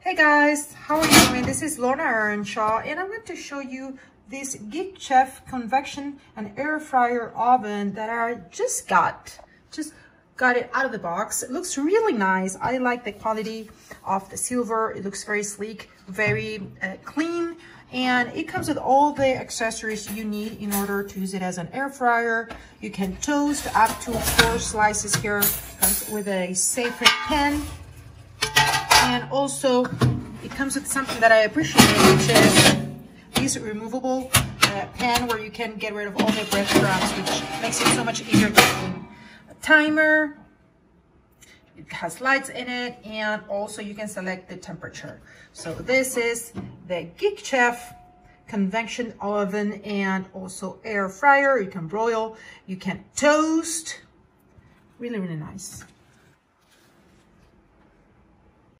Hey guys, how are you doing? This is Lorna Earnshaw and I'm going to show you this Geek Chef convection and air fryer oven that I just got. Just got it out of the box. It looks really nice. I like the quality of the silver. It looks very sleek, very uh, clean and it comes with all the accessories you need in order to use it as an air fryer. You can toast up to four slices here. Comes with a separate pan and also it comes with something that I appreciate, which is this removable uh, pan where you can get rid of all the breadcrumbs, which makes it so much easier to clean. A timer, it has lights in it, and also you can select the temperature. So this is the Geek Chef convection oven and also air fryer. You can broil, you can toast. Really, really nice.